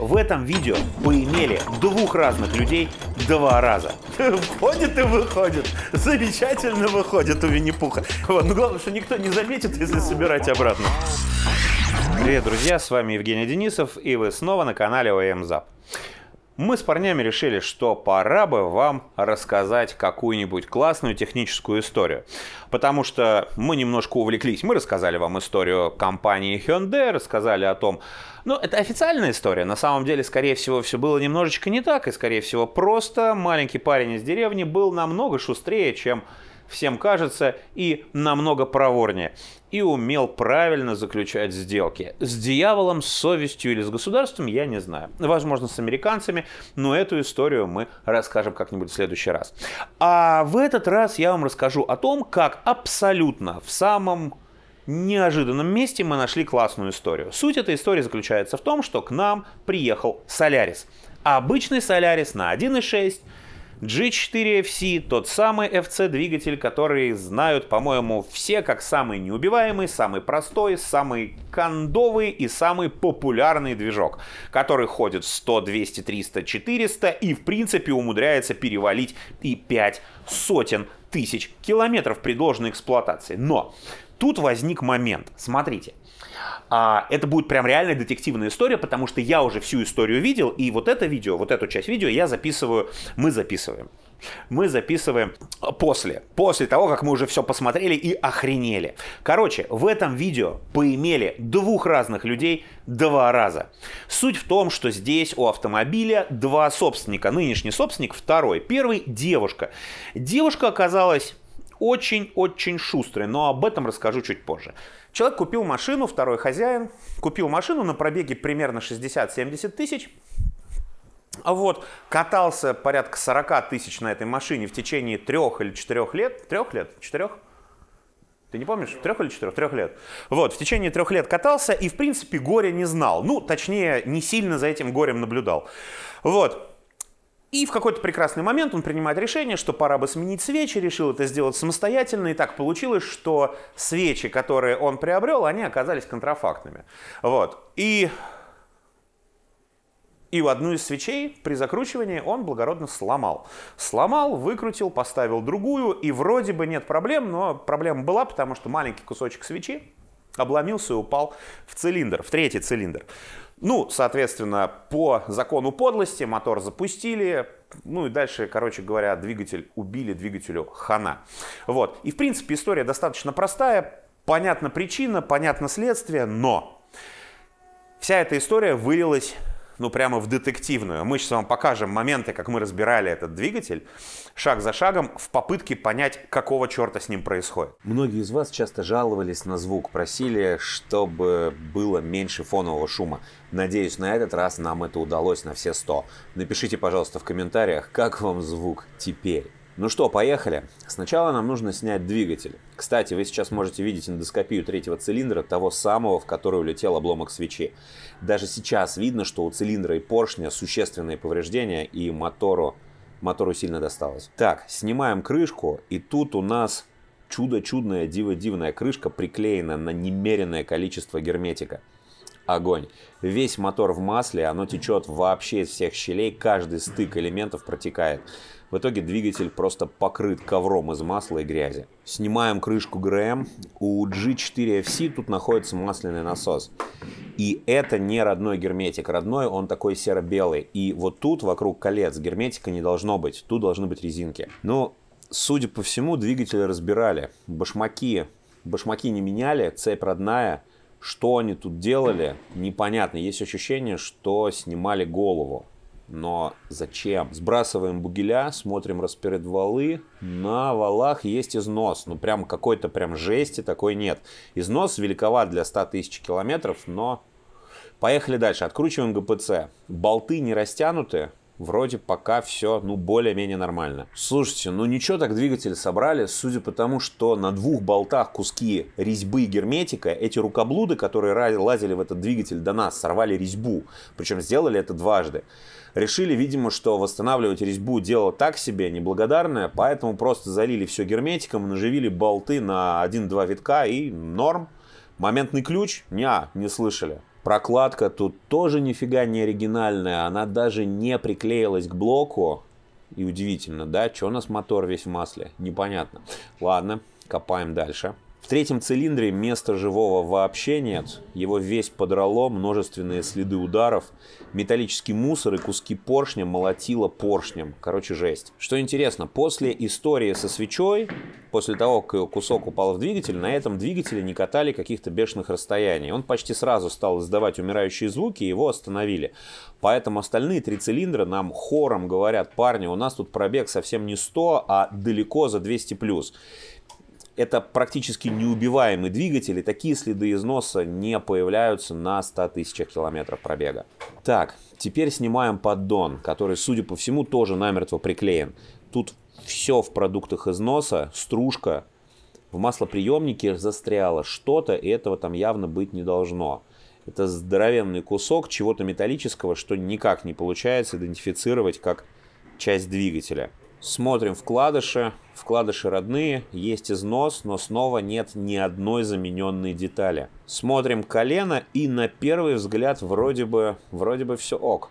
В этом видео поимели двух разных людей два раза. Входит и выходит. Замечательно выходит у Винни-Пуха. Вот, ну главное, что никто не заметит, если собирать обратно. Привет, друзья, с вами Евгений Денисов, и вы снова на канале ОМЗАП. Мы с парнями решили, что пора бы вам рассказать какую-нибудь классную техническую историю. Потому что мы немножко увлеклись. Мы рассказали вам историю компании Hyundai, рассказали о том, ну, это официальная история. На самом деле, скорее всего, все было немножечко не так. И, скорее всего, просто маленький парень из деревни был намного шустрее, чем всем кажется, и намного проворнее. И умел правильно заключать сделки. С дьяволом, с совестью или с государством, я не знаю. Возможно, с американцами, но эту историю мы расскажем как-нибудь в следующий раз. А в этот раз я вам расскажу о том, как абсолютно в самом неожиданном месте мы нашли классную историю. Суть этой истории заключается в том, что к нам приехал Солярис. Обычный Солярис на 1.6 G4FC, тот самый FC-двигатель, который знают, по-моему, все как самый неубиваемый, самый простой, самый кондовый и самый популярный движок, который ходит 100, 200, 300, 400 и, в принципе, умудряется перевалить и 5 сотен тысяч километров при должной эксплуатации. Но тут возник момент. Смотрите, а, это будет прям реальная детективная история, потому что я уже всю историю видел, и вот это видео, вот эту часть видео я записываю, мы записываем. Мы записываем после, после того, как мы уже все посмотрели и охренели. Короче, в этом видео поимели двух разных людей два раза. Суть в том, что здесь у автомобиля два собственника. Нынешний собственник, второй. Первый – девушка. Девушка оказалась очень-очень шустрой, но об этом расскажу чуть позже. Человек купил машину, второй хозяин, купил машину на пробеге примерно 60-70 тысяч, вот, катался порядка 40 тысяч на этой машине в течение трех или четырех лет. Трех лет? Четырех? Ты не помнишь? Трех или четырех? Трех лет. Вот, в течение трех лет катался и, в принципе, горя не знал. Ну, точнее, не сильно за этим горем наблюдал. Вот. И в какой-то прекрасный момент он принимает решение, что пора бы сменить свечи, решил это сделать самостоятельно, и так получилось, что свечи, которые он приобрел, они оказались контрафактными. Вот. И, и в одну из свечей при закручивании он благородно сломал. Сломал, выкрутил, поставил другую, и вроде бы нет проблем, но проблема была, потому что маленький кусочек свечи обломился и упал в цилиндр, в третий цилиндр. Ну, соответственно, по закону подлости мотор запустили, ну и дальше, короче говоря, двигатель убили, двигателю хана. Вот. И, в принципе, история достаточно простая, понятна причина, понятно следствие, но вся эта история вылилась ну прямо в детективную. Мы сейчас вам покажем моменты, как мы разбирали этот двигатель, шаг за шагом, в попытке понять, какого черта с ним происходит. Многие из вас часто жаловались на звук, просили, чтобы было меньше фонового шума. Надеюсь, на этот раз нам это удалось на все 100. Напишите, пожалуйста, в комментариях, как вам звук теперь. Ну что, поехали. Сначала нам нужно снять двигатель. Кстати, вы сейчас можете видеть эндоскопию третьего цилиндра, того самого, в который улетел обломок свечи. Даже сейчас видно, что у цилиндра и поршня существенные повреждения, и мотору, мотору сильно досталось. Так, снимаем крышку, и тут у нас чудо-чудная, диво-дивная крышка приклеена на немеренное количество герметика огонь. Весь мотор в масле, оно течет вообще из всех щелей, каждый стык элементов протекает. В итоге двигатель просто покрыт ковром из масла и грязи. Снимаем крышку ГРМ. У G4FC тут находится масляный насос. И это не родной герметик. Родной он такой серо-белый. И вот тут вокруг колец герметика не должно быть. Тут должны быть резинки. Но, судя по всему, двигатель разбирали. Башмаки, башмаки не меняли, цепь родная. Что они тут делали, непонятно. Есть ощущение, что снимали голову. Но зачем? Сбрасываем бугеля, смотрим расперед валы. На валах есть износ. Ну, прям какой-то прям жести такой нет. Износ великоват для 100 тысяч километров, но... Поехали дальше. Откручиваем ГПЦ. Болты не растянуты. Вроде пока все, ну, более-менее нормально. Слушайте, ну ничего так двигатель собрали, судя по тому, что на двух болтах куски резьбы герметика, эти рукоблуды, которые лазили в этот двигатель до нас, сорвали резьбу. Причем сделали это дважды. Решили, видимо, что восстанавливать резьбу дело так себе, неблагодарное, поэтому просто залили все герметиком, наживили болты на 1-2 витка и норм. Моментный ключ? Не, не слышали. Прокладка тут тоже нифига не оригинальная, она даже не приклеилась к блоку. И удивительно, да, что у нас мотор весь в масле? Непонятно. Ладно, копаем дальше. В третьем цилиндре места живого вообще нет. Его весь подрало, множественные следы ударов, металлический мусор и куски поршня молотило поршнем. Короче, жесть. Что интересно, после истории со свечой, после того, как кусок упал в двигатель, на этом двигателе не катали каких-то бешеных расстояний. Он почти сразу стал издавать умирающие звуки, и его остановили. Поэтому остальные три цилиндра нам хором говорят, парни, у нас тут пробег совсем не 100, а далеко за 200 плюс это практически неубиваемый двигатель, и такие следы износа не появляются на 100 тысячах километров пробега. Так, теперь снимаем поддон, который, судя по всему, тоже намертво приклеен. Тут все в продуктах износа, стружка, в маслоприемнике застряло что-то, и этого там явно быть не должно. Это здоровенный кусок чего-то металлического, что никак не получается идентифицировать как часть двигателя. Смотрим вкладыши. Вкладыши родные, есть износ, но снова нет ни одной замененной детали. Смотрим колено и на первый взгляд вроде бы, вроде бы все ок.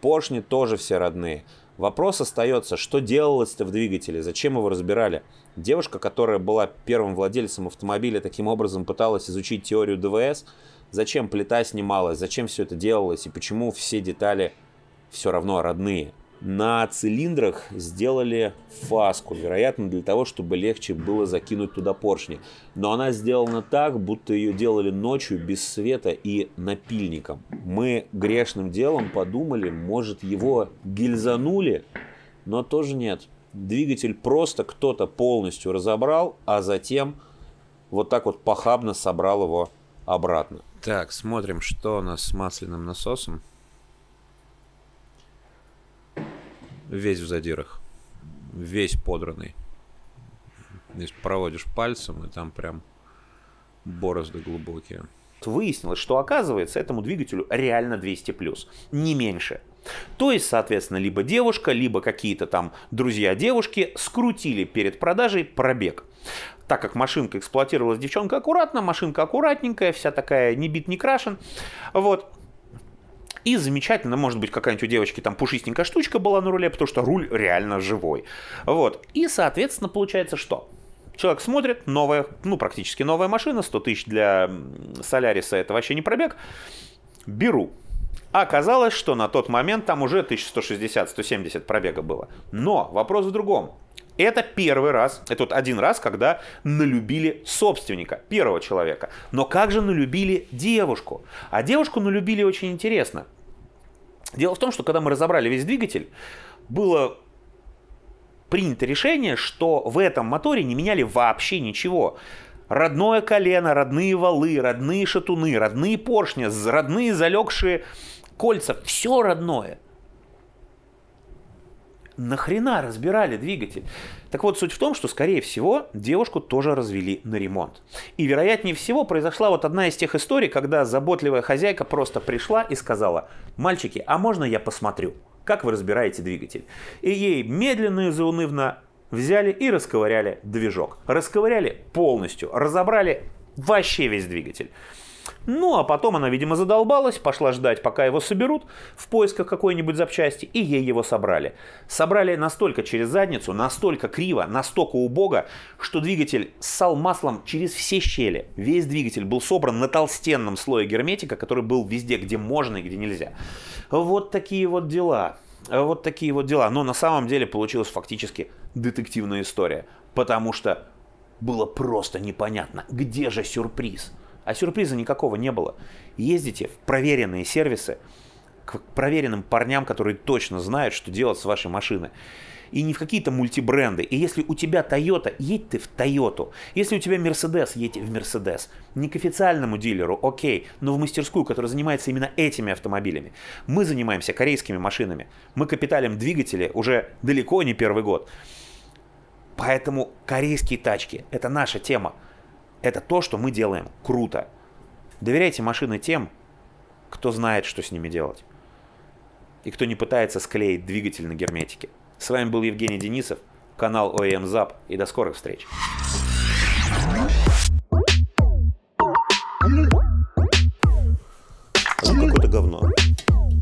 Поршни тоже все родные. Вопрос остается, что делалось-то в двигателе, зачем его разбирали? Девушка, которая была первым владельцем автомобиля, таким образом пыталась изучить теорию ДВС. Зачем плита снималась, зачем все это делалось и почему все детали все равно родные? На цилиндрах сделали фаску, вероятно, для того, чтобы легче было закинуть туда поршни. Но она сделана так, будто ее делали ночью без света и напильником. Мы грешным делом подумали, может его гильзанули, но тоже нет. Двигатель просто кто-то полностью разобрал, а затем вот так вот похабно собрал его обратно. Так, смотрим, что у нас с масляным насосом. Весь в задирах, весь подранный. Здесь проводишь пальцем, и там прям борозды глубокие. Выяснилось, что оказывается этому двигателю реально 200 плюс, не меньше. То есть, соответственно, либо девушка, либо какие-то там друзья девушки скрутили перед продажей пробег. Так как машинка эксплуатировалась девчонка аккуратно, машинка аккуратненькая, вся такая не бит, не крашен. Вот. И замечательно, может быть, какая-нибудь у девочки там пушистенькая штучка была на руле, потому что руль реально живой. Вот. И, соответственно, получается что? Человек смотрит, новая, ну, практически новая машина, 100 тысяч для Соляриса, это вообще не пробег. Беру. Оказалось, что на тот момент там уже 1160-170 пробега было. Но вопрос в другом. Это первый раз, это вот один раз, когда налюбили собственника, первого человека. Но как же налюбили девушку? А девушку налюбили очень интересно. Дело в том, что когда мы разобрали весь двигатель, было принято решение, что в этом моторе не меняли вообще ничего. Родное колено, родные валы, родные шатуны, родные поршни, родные залегшие кольца, все родное нахрена разбирали двигатель? Так вот, суть в том, что, скорее всего, девушку тоже развели на ремонт. И, вероятнее всего, произошла вот одна из тех историй, когда заботливая хозяйка просто пришла и сказала, мальчики, а можно я посмотрю, как вы разбираете двигатель? И ей медленно и заунывно взяли и расковыряли движок. Расковыряли полностью, разобрали вообще весь двигатель. Ну, а потом она, видимо, задолбалась, пошла ждать, пока его соберут в поисках какой-нибудь запчасти, и ей его собрали. Собрали настолько через задницу, настолько криво, настолько убого, что двигатель ссал маслом через все щели. Весь двигатель был собран на толстенном слое герметика, который был везде, где можно и где нельзя. Вот такие вот дела. Вот такие вот дела. Но на самом деле получилась фактически детективная история. Потому что было просто непонятно, где же сюрприз. А сюрприза никакого не было. Ездите в проверенные сервисы, к проверенным парням, которые точно знают, что делать с вашей машиной. И не в какие-то мультибренды. И если у тебя Toyota, едь ты в Toyota. Если у тебя Mercedes, едь в Mercedes. Не к официальному дилеру, окей, но в мастерскую, которая занимается именно этими автомобилями. Мы занимаемся корейскими машинами. Мы капиталим двигатели уже далеко не первый год. Поэтому корейские тачки – это наша тема. Это то, что мы делаем круто. Доверяйте машины тем, кто знает, что с ними делать. И кто не пытается склеить двигатель на герметике. С вами был Евгений Денисов, канал ОEM ЗАП и до скорых встреч. говно.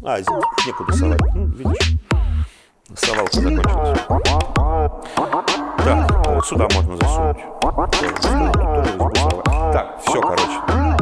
А, некуда совать. Ну, видишь, совалка закончилась. Сюда можно засунуть. Так, все, короче.